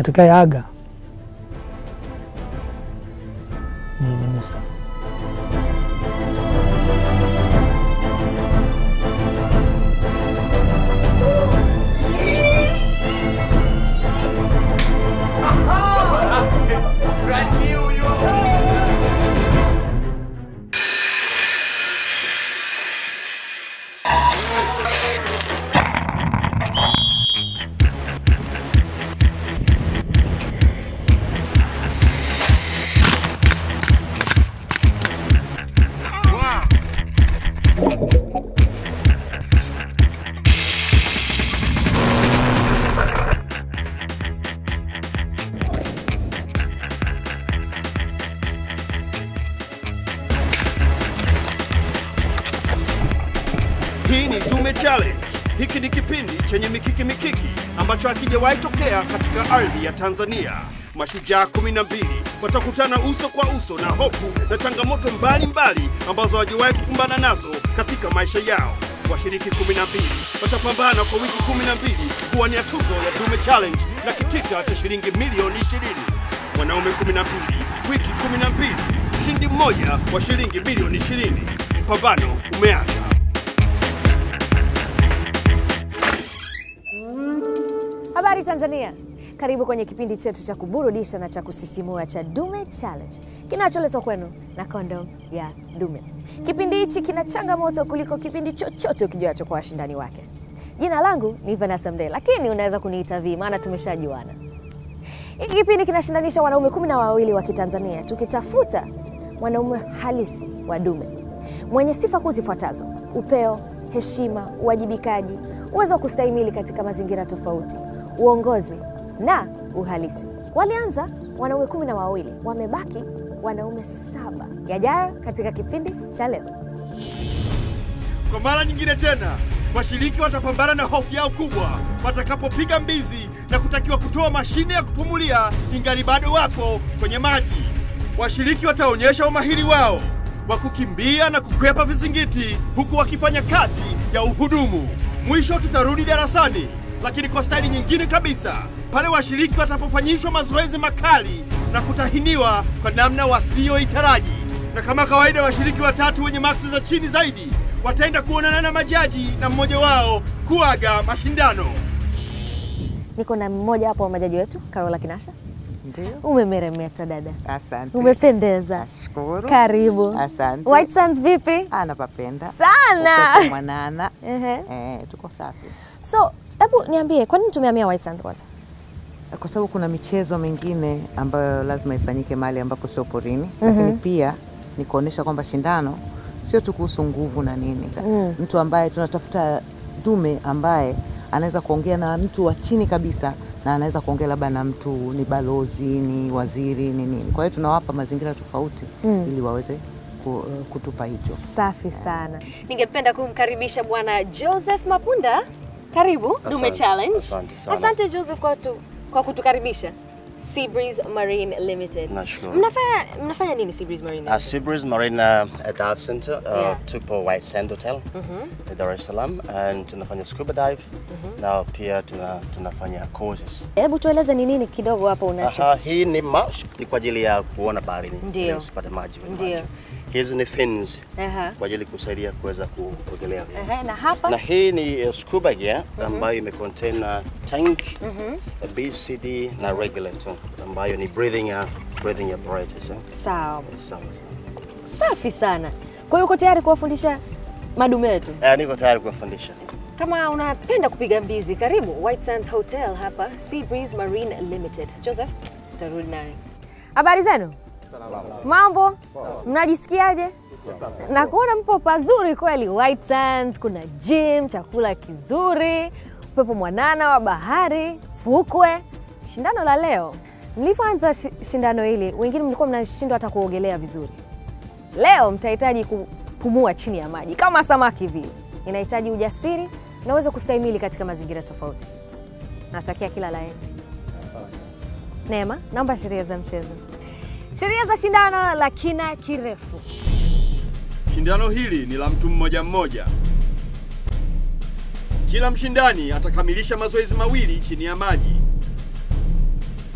atakayeaga hakijawahi tokea katika ardhi ya Tanzania. Mashujaa 12 watakutana uso kwa uso na hofu na changamoto mbalimbali mbali ambazo hawajawahi kukumbana nazo katika maisha yao. Washiriki 12 watapambana kwa wiki 12 kuwania tuzo ya Dume Challenge na kitita cha shilingi milioni 20. Wanaume 12 wiki 12, mshindi mmoja wa shilingi milioni 20. Pambano umeanza. Habari Tanzania, karibu kwenye kipindi chetu cha kuburudisha na cha kusisimua cha Dume Challenge kinacholetwa kwenu na kondom ya Dume. Kipindi hichi kina changamoto kuliko kipindi chochote ukijuacho kwa washindani wake. Jina langu ni Vanessa Mdee, lakini unaweza kuniita Vi maana tumeshajuana. Hiki kipindi kinashindanisha wanaume kumi na wawili wa Kitanzania tukitafuta mwanaume halisi wa dume mwenye sifa kuu zifuatazo: upeo, heshima, uwajibikaji, uwezo wa kustahimili katika mazingira tofauti, uongozi na uhalisi. Walianza wanaume kumi na wawili, wamebaki wanaume saba. Yajayo katika kipindi cha leo. Kwa mara nyingine tena, washiriki watapambana na hofu yao kubwa watakapopiga mbizi na kutakiwa kutoa mashine ya kupumulia ingali bado wapo kwenye maji. Washiriki wataonyesha umahiri wao wa kukimbia na kukwepa vizingiti huku wakifanya kazi ya uhudumu. Mwisho tutarudi darasani, lakini kwa staili nyingine kabisa, pale washiriki watapofanyishwa mazoezi makali na kutahiniwa kwa namna wasioitaraji na kama kawaida washiriki watatu wenye maksi za chini zaidi wataenda kuonana na majaji na mmoja wao kuaga mashindano. Niko na mmoja hapo wa majaji wetu, Karola Kinasha. Ndio. Umemeremeta dada, Asante. umependeza. Nashukuru. Karibu. Asante. White Sands vipi? Anapapenda. Sana. Mwanana. Ehe. Eh, tuko safi. So, hebu niambie, kwa nini tumehamia White Sands kwanza? Kwa sababu kuna michezo mingine ambayo lazima ifanyike mahali ambapo sio porini, mm -hmm. lakini pia ni kuonesha kwamba shindano sio tu kuhusu nguvu na nini. mm. Mtu ambaye tunatafuta dume ambaye anaweza kuongea na mtu wa chini kabisa na anaweza kuongea labda na mtu ni balozi, ni waziri, ni nini. Kwa hiyo tunawapa mazingira tofauti mm. ili waweze kutupa hicho. Safi sana. Ningependa kumkaribisha Bwana Joseph Mapunda. Karibu Dume Challenge. asante sana. Asante Joseph kwa, tu, kwa kutukaribisha Seabreeze Marine Limited. Nashukuru. Mnafanya, mnafanya nini Seabreeze Marine Limited? Uh, Seabreeze Marine uh, Dive Center, uh, Yeah. tupo White Sand Hotel mm -hmm. Dar es Salaam and tunafanya scuba dive mm -hmm. na pia tuna, tunafanya courses. Hebu tueleze ni nini kidogo hapo unacho. Aha, hii ni mask ni kwa ajili ya kuona baharini Ndio. usipate maji Ndio. Hizi ni fins kwa ajili kusaidia kuweza ku- kuogelea. Aha, na hapa Na hii ni uh, scuba gear ambayo ime contain tank, a BCD na regulator ambayo ni breathing ya breathing apparatus. Eh? sawa. Sawa sawa. Safi sana. Kwa hiyo uko tayari kuwafundisha madume wetu? Eh, niko tayari kuwafundisha. Kama unapenda kupiga mbizi, karibu White Sands Hotel hapa Sea Breeze Marine Limited. Joseph, tarudi naye. Habari zenu? Mambo? Mnajisikiaje? Na kuona mpo pazuri kweli. White Sands, kuna gym, chakula kizuri, upepo mwanana wa bahari, fukwe. Shindano la leo, mlivyoanza shi- shindano hili, wengine mlikuwa mnashindwa hata kuogelea vizuri. Leo mtahitaji kupumua chini ya maji kama samaki vile. Inahitaji ujasiri na uwezo kustahimili katika mazingira tofauti. Natakia kila la heri. Neema, naomba sheria za mchezo. Sheria za shindano la kina kirefu. Shindano hili ni la mtu mmoja mmoja. Kila mshindani atakamilisha mazoezi mawili chini ya maji.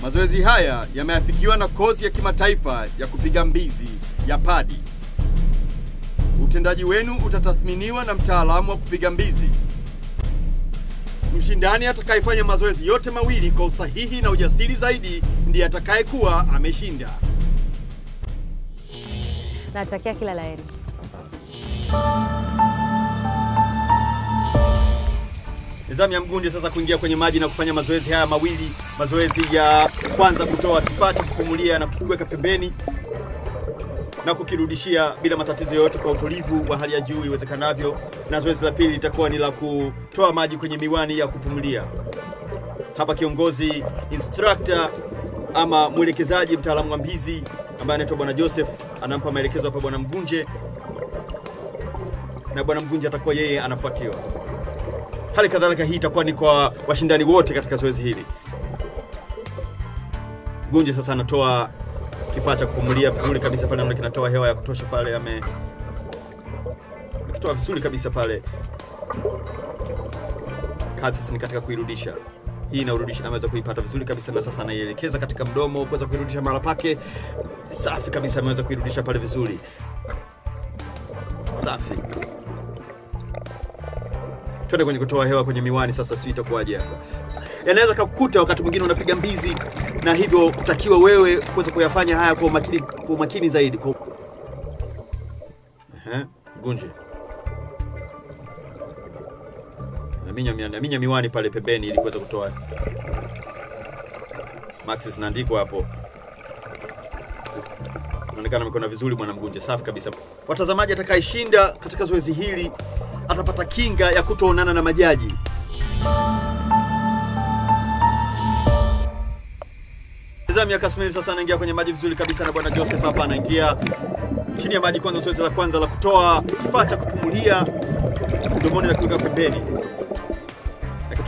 Mazoezi haya yameafikiwa na kozi ya kimataifa ya kupiga mbizi ya PADI. Utendaji wenu utatathminiwa na mtaalamu wa kupiga mbizi. Mshindani atakayefanya mazoezi yote mawili kwa usahihi na ujasiri zaidi ndiye atakayekuwa ameshinda. Natakia kila la heri. Nizamu ya mgunde sasa kuingia kwenye maji na kufanya mazoezi haya mawili. Mazoezi ya kwanza kutoa kifaa cha kupumulia na kukiweka pembeni na kukirudishia bila matatizo yoyote kwa utulivu wa hali ya juu iwezekanavyo, na zoezi la pili litakuwa ni la kutoa maji kwenye miwani ya kupumulia. Hapa kiongozi instructor ama mwelekezaji, mtaalamu wa mbizi ambaye anaitwa Bwana Joseph anampa maelekezo hapa Bwana Mgunje, na Bwana Mgunje atakuwa yeye anafuatiwa. Hali kadhalika hii itakuwa ni kwa washindani wote katika zoezi hili. Mgunje sasa anatoa kifaa cha kupumulia vizuri kabisa pale, naona kinatoa hewa ya kutosha pale, ame amekitoa vizuri kabisa pale. Kazi sasa ni katika kuirudisha hii inaurudisha, ameweza kuipata vizuri kabisa, na sasa anaielekeza katika mdomo kuweza kuirudisha mara pake. Safi kabisa, ameweza kuirudisha pale vizuri, safi. tuende kwenye kutoa hewa kwenye miwani sasa, si itakuwaje hapa? Yanaweza kukuta wakati mwingine unapiga mbizi, na hivyo kutakiwa wewe kuweza kuyafanya haya kwa umakini, kwa umakini zaidi. Kwa... Ehe, Gunje naminya, naminya miwani pale pembeni ili kuweza kutoa Maxis zinaandikwa hapo inaonekana amekona vizuri bwana Mgunje, safi kabisa. Watazamaji, atakayeshinda katika zoezi hili atapata kinga ya kutoonana na majaji. Zamu ya Kasmiri sasa anaingia kwenye maji vizuri kabisa, na bwana Joseph hapa anaingia chini ya maji kwanza, zoezi la kwanza la kutoa kifaa cha kupumulia mdomoni na kuweka pembeni.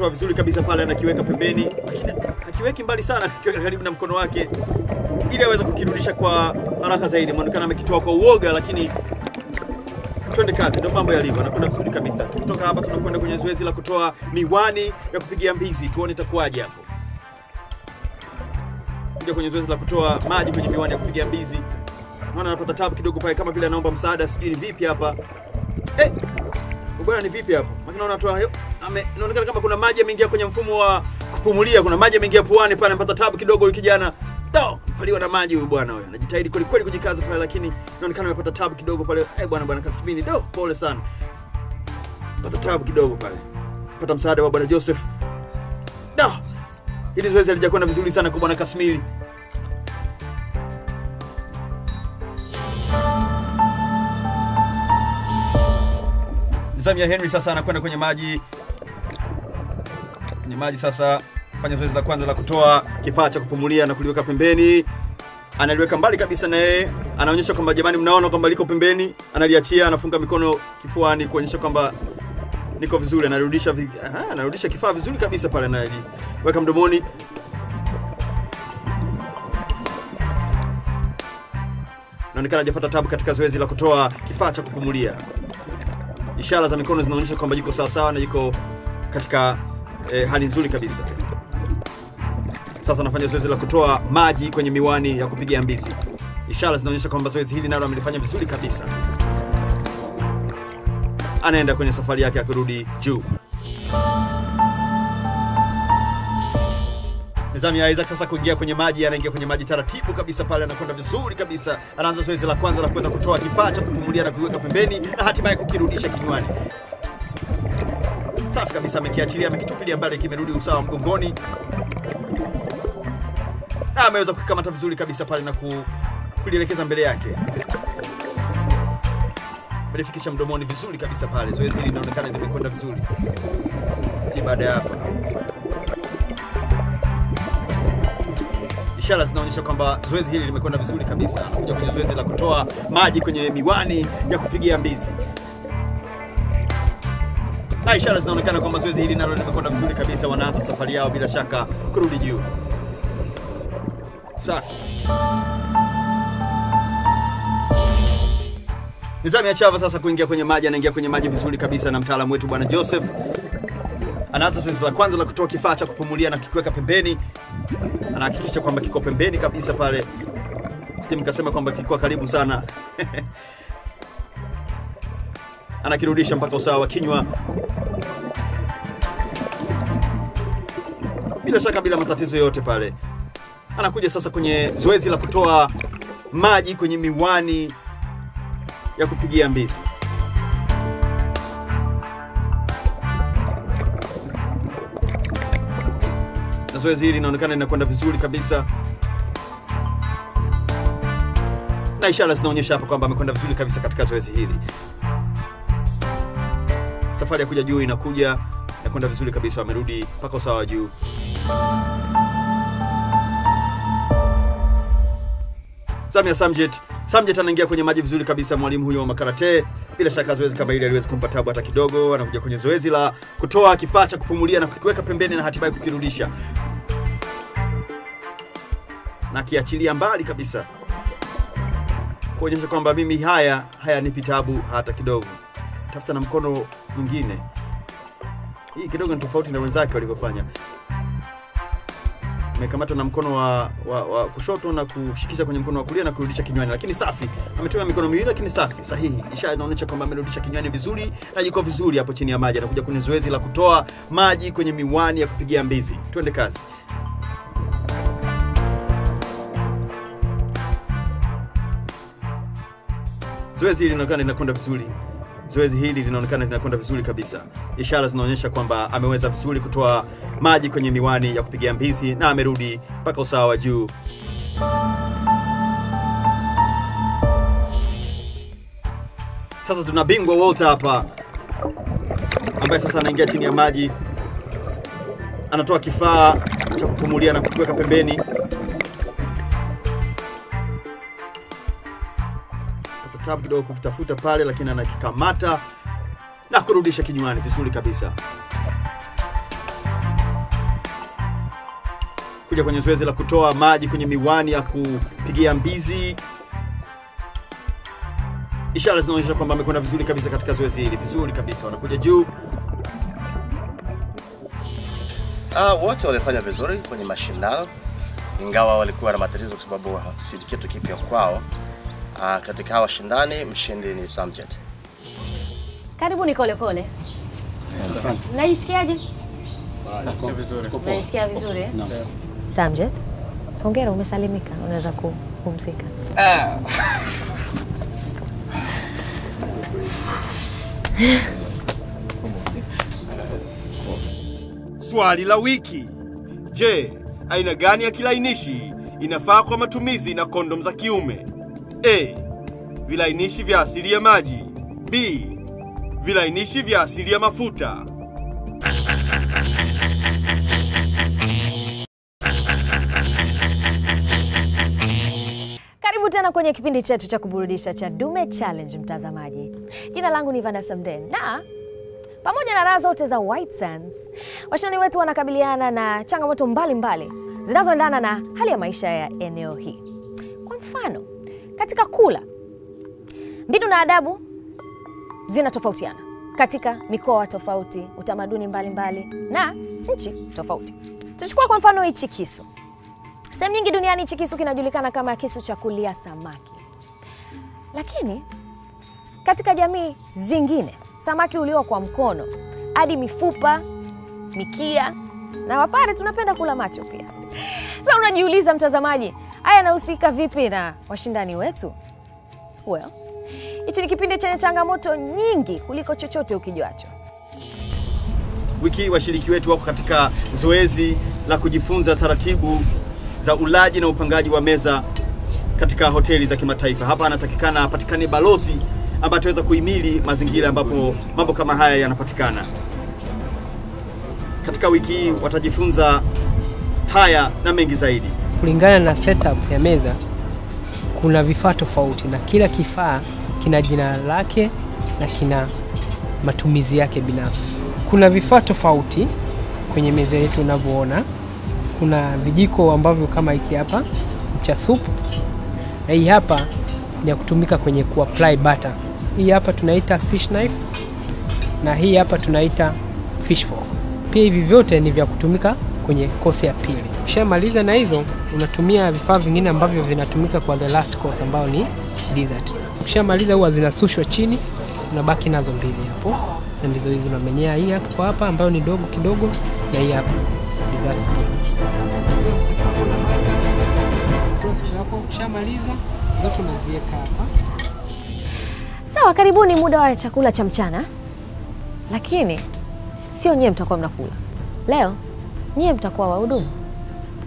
Akitoa vizuri kabisa pale, anakiweka pembeni, lakini hakiweki mbali sana, akiweka karibu na mkono wake ili aweze kukirudisha kwa haraka zaidi. Maonekana amekitoa kwa uoga, lakini twende kazi, ndio mambo yalivyo. Anakwenda vizuri kabisa. Tukitoka hapa, tunakwenda kwenye zoezi la kutoa miwani ya kupigia mbizi, tuone itakuwaje hapo. Kuja kwenye zoezi la kutoa maji kwenye miwani ya kupigia mbizi, naona anapata tabu kidogo pale, kama vile anaomba msaada, sijui ni vipi hapa eh, bwana, ni vipi hapa? Makina naona toa ame, inaonekana kama kuna maji yameingia kwenye mfumo wa kupumulia, kuna maji yameingia puani pale, anapata tabu kidogo huyu kijana do paliwa na maji huyu bwana huyo anajitahidi kweli kweli kujikaza pale, lakini inaonekana amepata tabu kidogo pale. Eh bwana, bwana Kasmini, do pole sana, pata tabu kidogo pale, pata msaada wa bwana Joseph. Do hili zoezi halijakwenda vizuri sana kwa bwana Kasmili. Zamu ya Henry sasa anakwenda kwenye maji kwenye maji sasa fanya zoezi la kwanza la kutoa kifaa cha kupumulia na kuliweka pembeni. Analiweka mbali kabisa na yeye, anaonyesha kwamba jamani, mnaona kwamba liko pembeni. Analiachia, anafunga mikono kifuani kuonyesha kwamba niko vizuri. Anarudisha vi... Aha, anarudisha kifaa vizuri kabisa pale, analiweka mdomoni. Naonekana hajapata tabu katika zoezi la kutoa kifaa cha kupumulia. Ishara za mikono zinaonyesha kwamba jiko sawasawa na jiko katika eh, hali nzuri kabisa. Sasa anafanya zoezi la kutoa maji kwenye miwani ya kupiga mbizi. Ishara zinaonyesha kwamba zoezi hili nalo amelifanya vizuri kabisa. Anaenda kwenye safari yake ya kurudi juu. Nizami ya Isaac sasa kuingia kwenye maji, anaingia kwenye maji taratibu kabisa pale, anakwenda vizuri kabisa. Anaanza zoezi la kwanza la kuweza kutoa kifaa cha kupumulia na kuiweka pembeni na hatimaye kukirudisha kinywani. Safi kabisa, amekiachilia, amekitupilia mbali, kimerudi usawa mgongoni na ameweza kukamata vizuri kabisa pale na ku, kulielekeza mbele yake, amelifikisha mdomoni vizuri kabisa pale. Zoezi hili linaonekana limekwenda vizuri, si baada ya hapa. Ishara zinaonyesha kwamba zoezi hili limekwenda vizuri kabisa. Anakuja kwenye zoezi la kutoa maji kwenye miwani ya kupigia mbizi na ishara zinaonekana kwamba zoezi hili nalo limekwenda vizuri kabisa. Wanaanza safari yao bila shaka kurudi juu. Safi. Nizami ya Chava sasa kuingia kwenye maji, anaingia kwenye maji vizuri kabisa na mtaalamu wetu bwana Joseph Anaanza zoezi la kwanza la kutoa kifaa cha kupumulia na kikiweka pembeni, anahakikisha kwamba kiko pembeni kabisa pale, kasema kwamba kilikuwa karibu sana anakirudisha mpaka usawa wa kinywa, bila shaka, bila matatizo yote pale. Anakuja sasa kwenye zoezi la kutoa maji kwenye miwani ya kupigia mbizi. Na zoezi hili linaonekana linakwenda vizuri kabisa, na ishara zinaonyesha hapa kwamba amekwenda vizuri kabisa katika zoezi hili. Safari ya kuja juu inakuja inakwenda vizuri kabisa, amerudi mpaka usawa wa juu. Samia Samjet Samjet anaingia kwenye maji vizuri kabisa, mwalimu huyo wa makarate. Bila shaka zoezi kama hili aliwezi kumpa tabu hata kidogo. Anakuja kwenye zoezi la kutoa kifaa cha kupumulia na kukiweka pembeni na hatimaye kukirudisha na kiachilia mbali kabisa, kuonyesha kwamba mimi haya hayanipi tabu hata kidogo. Tafuta na mkono mwingine. Hii kidogo ni tofauti na wenzake walivyofanya. Amekamata na mkono wa, wa, wa kushoto na kushikisha kwenye mkono wa kulia na kurudisha kinywani, lakini safi. Ametumia mikono miwili lakini safi, sahihi. Ishara inaonyesha kwamba amerudisha kinywani vizuri na yuko vizuri hapo chini ya maji. Anakuja kwenye zoezi la kutoa maji kwenye miwani ya kupigia mbizi. Twende kazi. Zoezi hili linaonekana linakwenda vizuri. Zoezi hili linaonekana linakwenda vizuri kabisa. Ishara zinaonyesha kwamba ameweza vizuri kutoa maji kwenye miwani ya kupigia mbizi na amerudi mpaka usawa wa juu. Sasa tuna bingwa Walter hapa ambaye sasa anaingia chini ya maji, anatoa kifaa cha kupumulia na kukiweka pembeni. Tabu kidogo kukitafuta pale, lakini anakikamata na kurudisha kinywani vizuri kabisa. Kuja kwenye zoezi la kutoa maji kwenye miwani ya kupigia mbizi. Ishara zinaonyesha kwamba amekwenda vizuri kabisa katika zoezi hili, vizuri kabisa. Wanakuja juu, Ah, wote walifanya vizuri kwenye mashindano, ingawa walikuwa na matatizo kwa sababu ah, si kitu kipya kwao. Ah, katika hawa shindani mshindi ni Samjet. Karibuni Kole Kole. Najisikiaje? Najisikia vizuri. Samjet, hongera, umesalimika, unaweza kupumzika. Swali la wiki. Je, aina gani ya kilainishi inafaa kwa matumizi na kondom za kiume? A. Vilainishi vya asili ya maji. B. Vilainishi vya asili ya mafuta. Karibu tena kwenye kipindi chetu cha kuburudisha cha Dume Challenge, mtazamaji. Jina langu ni Vanessa Mden na pamoja na raha zote za White Sands, washindani wetu wanakabiliana na changamoto mbalimbali zinazoendana na hali ya maisha ya eneo hii. Kwa mfano, katika kula, mbinu na adabu zinatofautiana katika mikoa tofauti, utamaduni mbalimbali mbali, na nchi tofauti. Tuchukua kwa mfano hichi kisu. Sehemu nyingi duniani hichi kisu kinajulikana kama kisu cha kulia samaki, lakini katika jamii zingine samaki uliwa kwa mkono hadi mifupa, mikia na Wapare tunapenda kula macho pia. Sasa unajiuliza mtazamaji, haya yanahusika vipi na washindani wetu? Well, hichi ni kipindi chenye changamoto nyingi kuliko chochote ukijuacho. Wiki hii washiriki wetu wako katika zoezi la kujifunza taratibu za ulaji na upangaji wa meza katika hoteli za kimataifa. Hapa anatakikana apatikane balozi ambaye ataweza kuhimili mazingira ambapo mambo kama haya yanapatikana. Katika wiki hii watajifunza haya na mengi zaidi. Kulingana na setup ya meza kuna vifaa tofauti na kila kifaa kina jina lake na kina matumizi yake binafsi. Kuna vifaa tofauti kwenye meza yetu unavyoona. Kuna vijiko ambavyo kama hiki hapa cha supu, na hii hapa ni ya kutumika kwenye kuapply butter. Hii hapa tunaita fish knife na hii hapa tunaita fish fork. pia hivi vyote ni vya kutumika kwenye kosi ya pili. Ukishamaliza na hizo, unatumia vifaa vingine ambavyo vinatumika kwa the last course ambayo ni dessert. Ukishamaliza huwa zinasushwa chini, unabaki nazo mbili hapo, na ndizo hizi unamenyea, hii hapo kwa hapa ambayo ni dogo kidogo, na hii hapo dessert spoon. Ukishamaliza zote unaziweka hapa. Sawa, karibuni muda wa chakula cha mchana, lakini sio nyie mtakuwa mnakula leo, nyie mtakuwa wahudumu.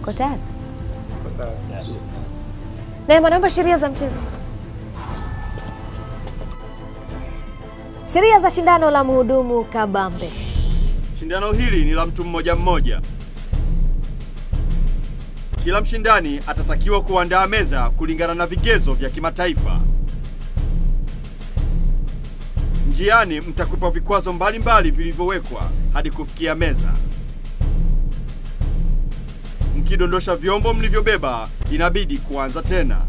Uko tayari? Neema, naomba sheria za mchezo. Sheria za shindano la mhudumu kabambe. Shindano hili ni la mtu mmoja mmoja. Kila mshindani atatakiwa kuandaa meza kulingana na vigezo vya kimataifa. Njiani mtakupa vikwazo mbalimbali vilivyowekwa hadi kufikia meza. Mkidondosha vyombo mlivyobeba, inabidi kuanza tena.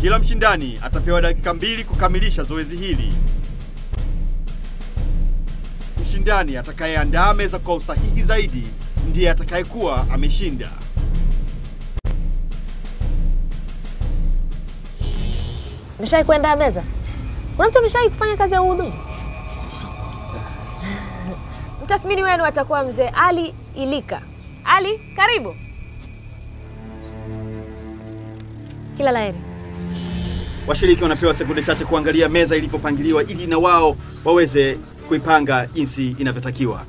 Kila mshindani atapewa dakika mbili kukamilisha zoezi hili. Mshindani atakayeandaa meza kwa usahihi zaidi ndiye atakayekuwa ameshinda. Umeshawahi kuandaa meza? Kuna mtu ameshawahi kufanya kazi ya uhudumu? Mtathmini wenu atakuwa mzee Ali Ilika. Ali, karibu. Kila la heri. Washiriki wanapewa sekunde chache kuangalia meza ilivyopangiliwa ili na wao waweze kuipanga jinsi inavyotakiwa.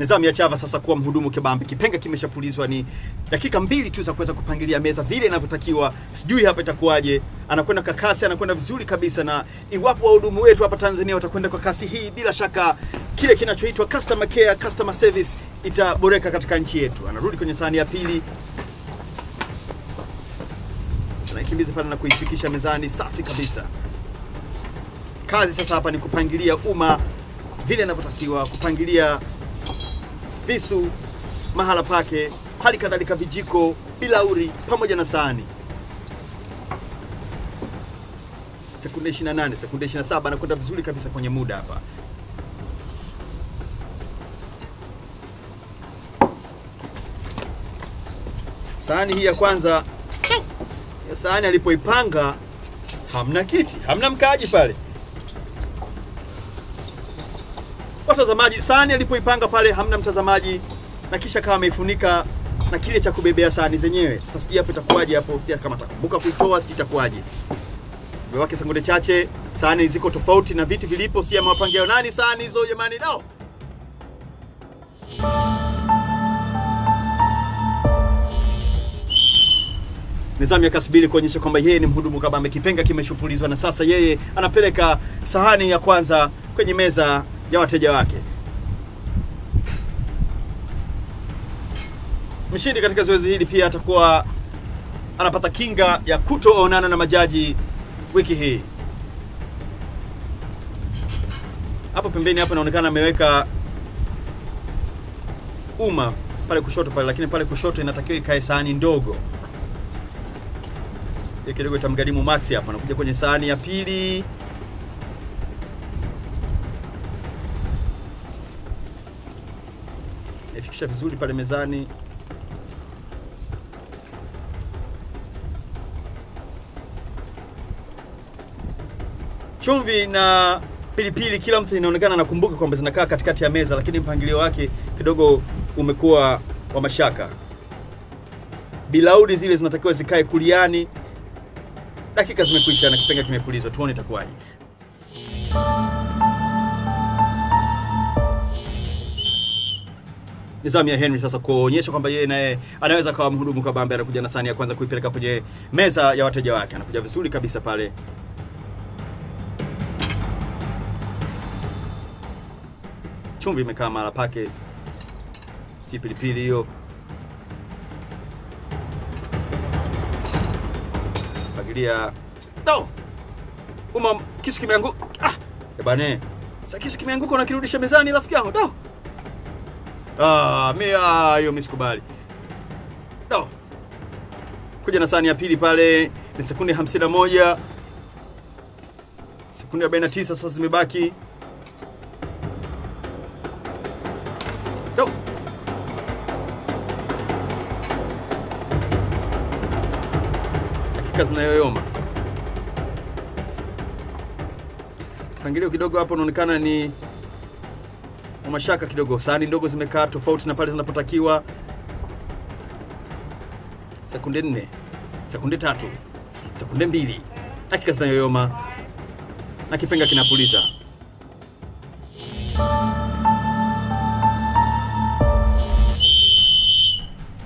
Nizamu ya Chava sasa kuwa mhudumu kebambi. Kipenga kimeshapulizwa, ni dakika mbili tu za kuweza kupangilia meza vile inavyotakiwa. Sijui hapa itakuwaje. Anakwenda kwa kasi, anakwenda vizuri kabisa, na iwapo wahudumu wetu hapa Tanzania watakwenda kwa kasi hii, bila shaka kile kinachoitwa customer care, customer service itaboreka katika nchi yetu. Anarudi kwenye sahani ya pili, anaikimbiza pale na kuifikisha mezani, safi kabisa. Kazi sasa hapa ni kupangilia umma vile inavyotakiwa, kupangilia visu mahala pake, hali kadhalika vijiko, bilauri pamoja na sahani. Sekunde 28, sekunde 27, anakwenda vizuri kabisa kwenye muda hapa. Sahani hii ya kwanza, ya sahani alipoipanga hamna kiti, hamna mkaaji pale. Watazamaji, sahani alipoipanga pale hamna mtazamaji, na kisha kama ameifunika na kile cha kubebea sahani zenyewe. Sasa sijui hapo itakuwaje hapo, si kama atakumbuka kuitoa, sijui itakuwaje. Wake sekunde chache, sahani ziko tofauti na viti vilipo, si amewapangia nani sahani hizo jamani? Nao Nizamu ya Kasbili kuonyesha kwamba yeye ni mhudumu kama amekipenga kimeshupulizwa na sasa yeye anapeleka sahani ya kwanza kwenye meza ya wateja wake. Mshindi katika zoezi hili pia atakuwa anapata kinga ya kutoonana na majaji wiki hii. Hapo pembeni hapo inaonekana ameweka uma pale kushoto pale, lakini pale kushoto inatakiwa ikae sahani ndogo kidogo itamgharimu Max hapa. Anakuja kwenye sahani ya pili, ifikisha vizuri pale mezani. Chumvi na pilipili, kila mtu inaonekana anakumbuka kwamba zinakaa katikati ya meza, lakini mpangilio wake kidogo umekuwa wa mashaka. Bilauri zile zinatakiwa zikae kuliani. Dakika zimekwisha na kipenga kimepulizwa, tuone itakuwaje. Nizamu ya Henry sasa kuonyesha kwamba yeye naye anaweza kawa mhudumu kwa Bambe. Anakuja na sahani ya kwanza kuipeleka kwenye meza ya wateja wake, anakuja vizuri kabisa pale. Chumvi imekaa mara pake, si pilipili hiyo. Fagilia no! Uma kisu kimeanguka. Ah, ebane. Sasa kisu kimeanguka unakirudisha mezani rafiki yangu. No. Ah, mi ah, hiyo mimi sikubali. No. kuja na sahani ya pili pale ni sekunde 51 sekunde 49 sasa zimebaki dakika zinayoyoma mpangilio kidogo hapo unaonekana ni wa mashaka kidogo sahani ndogo zimekaa tofauti na pale zinapotakiwa. Sekunde nne sekunde tatu sekunde mbili. Dakika zinayoyoma na kipenga kinapuliza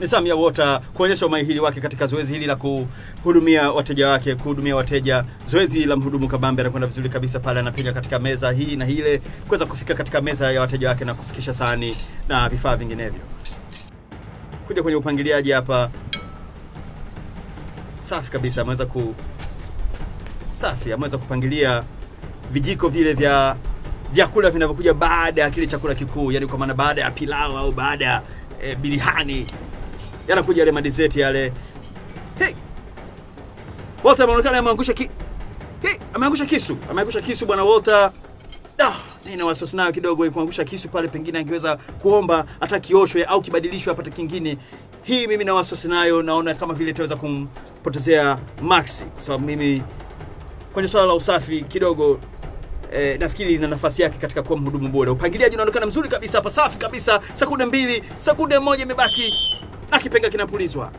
ni Samia Water kuonyesha umahiri wake katika zoezi hili la kuhudumia wateja wake, kuhudumia wateja. Zoezi la mhudumu kabambe anakwenda vizuri kabisa pale, anapiga katika meza hii na ile kuweza kufika katika meza ya wateja wake na kufikisha sahani na vifaa vinginevyo. Kuja kwenye upangiliaji hapa, safi kabisa, ameweza ku safi, ameweza kupangilia vijiko vile vya vyakula vinavyokuja baada ya kile chakula kikuu, yani kwa maana baada ya pilau au baada ya e, birihani yanakuja yale madizeti yale. Hey! Walter ameonekana ameangusha ki... hey! ameangusha kisu, ameangusha kisu bwana Walter. Ah, nina wasiwasi nayo kidogo kuangusha kisu pale, pengine angeweza kuomba hata kioshwe au kibadilishwe apate kingine. Hii mimi na wasiwasi nayo, naona kama vile itaweza kumpotezea Maxi, kwa sababu mimi kwenye swala la usafi kidogo eh, nafikiri ina nafasi yake katika kuwa mhudumu bora. Upangiliaji unaonekana mzuri kabisa hapa, safi kabisa. Sekunde mbili, sekunde moja imebaki na kipenga kinapulizwa.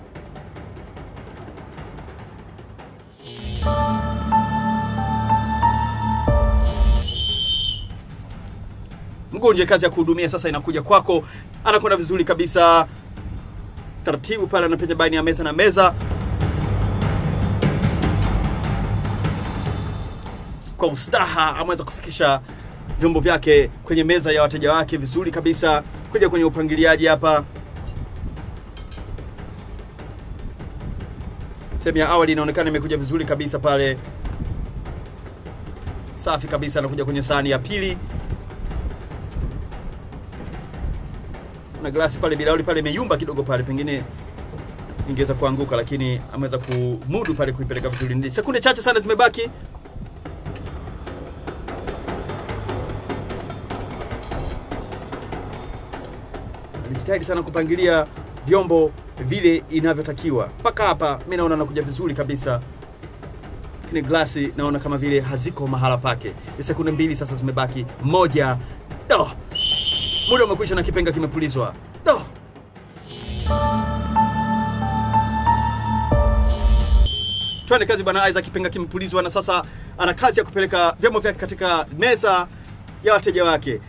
Mgonje, kazi ya kuhudumia sasa inakuja kwako. Anakwenda vizuri kabisa, taratibu pale, anapenya baini ya meza na meza kwa ustaha ameweza kufikisha vyombo vyake kwenye meza ya wateja wake vizuri kabisa. Kuja kwenye upangiliaji hapa, sehemu ya awali inaonekana imekuja vizuri kabisa pale, safi kabisa. Anakuja kwenye sahani ya pili, na glasi pale bilauli pale imeyumba kidogo pale, pengine ingeweza kuanguka, lakini ameweza kumudu pale kuipeleka vizuri. Sekunde chache sana zimebaki. alijitahidi sana kupangilia vyombo vile inavyotakiwa. Mpaka hapa mi naona nakuja vizuri kabisa, kini glasi naona kama vile haziko mahala pake. Sekunde mbili sasa zimebaki, moja. Do, muda umekwisha na kipenga kimepulizwa. Do. Twende kazi bwana Isaac, kipenga kimepulizwa na sasa ana kazi ya kupeleka vyombo vyake katika meza ya wateja wake.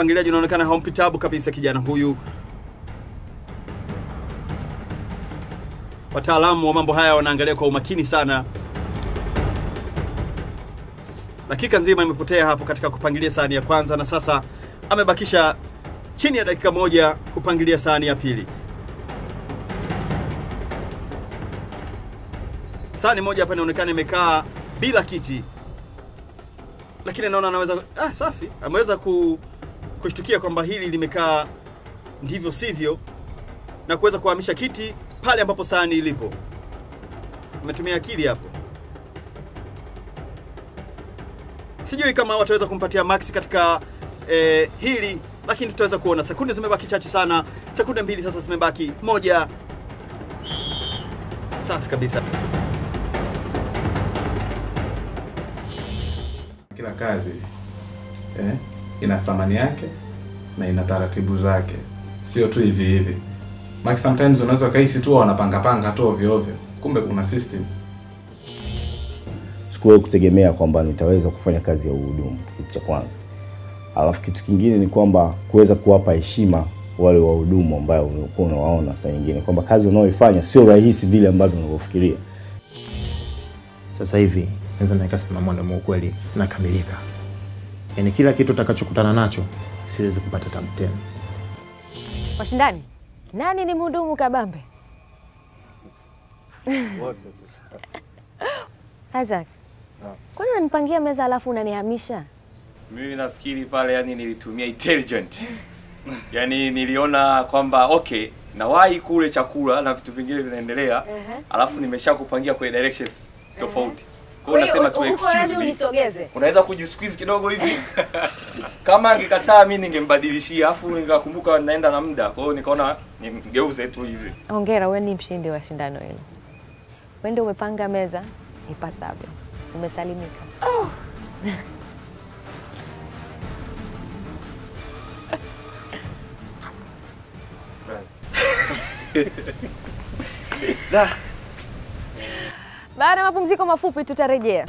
Upangiliaji unaonekana haumpi tabu kabisa kijana huyu. Wataalamu wa mambo haya wanaangalia kwa umakini sana. Dakika nzima imepotea hapo katika kupangilia sahani ya kwanza, na sasa amebakisha chini ya dakika moja kupangilia sahani ya pili. Sahani moja hapa inaonekana imekaa bila kiti, lakini naona anaweza ah, safi, ameweza ku kushtukia kwamba hili limekaa ndivyo sivyo, na kuweza kuhamisha kiti pale ambapo sahani ilipo. Ametumia akili hapo. Sijui kama wataweza kumpatia max katika eh, hili, lakini tutaweza kuona. Sekunde zimebaki chache sana, sekunde mbili sasa zimebaki, moja. Safi kabisa. Kila kazi eh, ina thamani yake na ina taratibu zake, sio tu hivi hivi. Maana sometimes unaweza ukahisi tu wanapanga panga tu ovyo ovyo, kumbe kuna system. sikuwahi kutegemea kwamba nitaweza kufanya kazi ya uhudumu, kitu cha kwanza. Alafu kitu kingine ni kwamba kuweza kuwapa heshima wale wahudumu ambayo ulikuwa unawaona saa nyingine kwamba kazi unaoifanya sio rahisi vile ambavyo unavyofikiria. Sasa hivi naweza nikasema mwanamume ukweli nakamilika, yaani kila kitu utakachokutana nacho siwezi kupata tabu tena. Washindani, nani ni mhudumu kabambe? Isaac, kwani unanipangia meza alafu unanihamisha? Mimi nafikiri pale yani nilitumia intelligent. yani niliona kwamba okay, nawahi kule chakula na vitu vingine vinaendelea. Alafu nimesha kupangia kwenye directions tofauti. Kwa hiyo unasema tu excuse me. unisogeze. Unaweza kujisqueeze kidogo hivi. Kama angekataa mimi ningembadilishia, afu nikakumbuka naenda na muda. Kwa hiyo nikaona nimgeuze tu hivi. Hongera, wewe ni mshindi wa shindano hilo. Wewe ndio umepanga meza ipasavyo, umesalimika. Oh. Da. Baada ya mapumziko mafupi tutarejea.